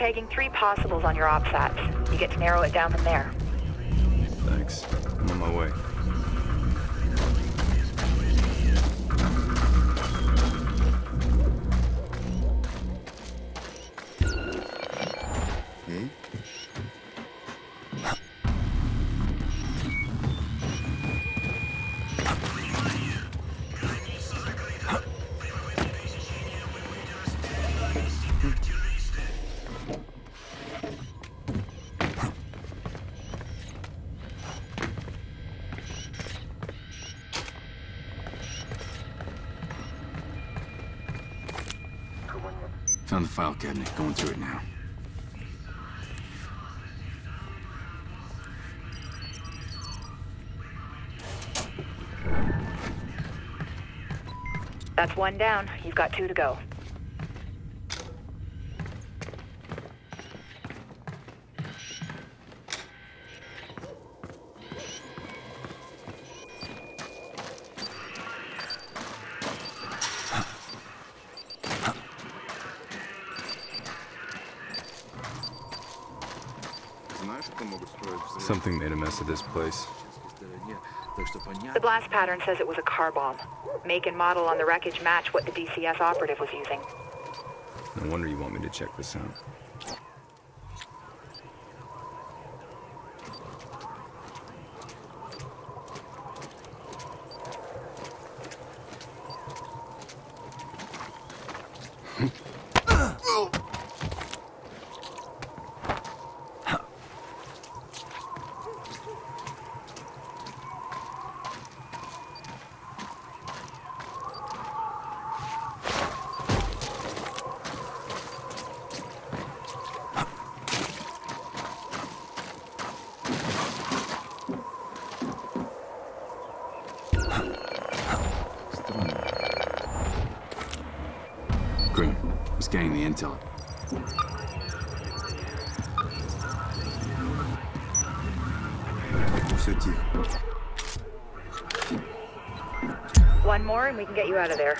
tagging three possibles on your OPSATs. You get to narrow it down from there. Thanks. I'm on my way. Found the file cabinet. Going through it now. That's one down. You've got two to go. Something made a mess of this place. The blast pattern says it was a car bomb. Make and model on the wreckage match what the DCS operative was using. No wonder you want me to check this out. getting the intel. One more and we can get you out of there.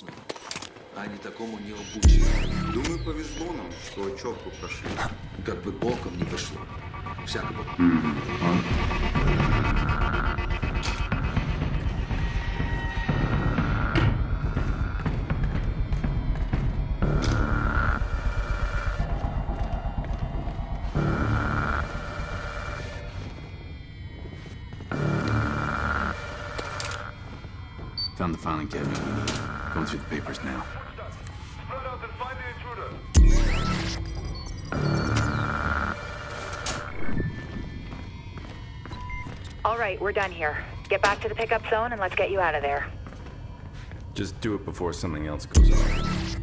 Опасно. Они такому не обучены. Думаю, повезло нам, что учебку прошли. Как бы боком не вышло. Всякого. Found the filing cabinet. Going through the papers now. Spread out and find the intruder. All right, we're done here. Get back to the pickup zone and let's get you out of there. Just do it before something else goes off.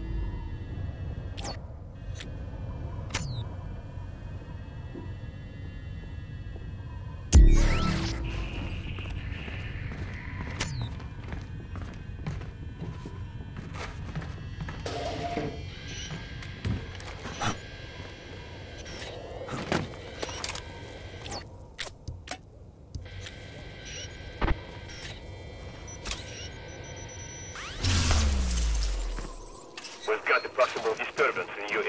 quite possible disturbance in your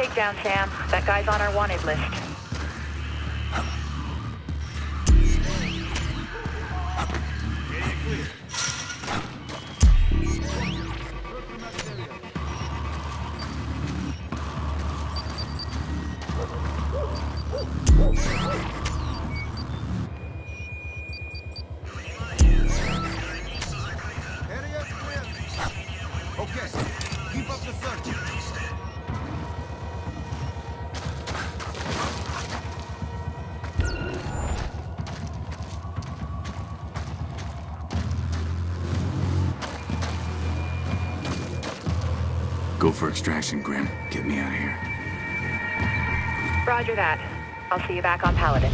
takedown, Sam. That guy's on our wanted list. Go for extraction, Grim. Get me out of here. Roger that. I'll see you back on Paladin.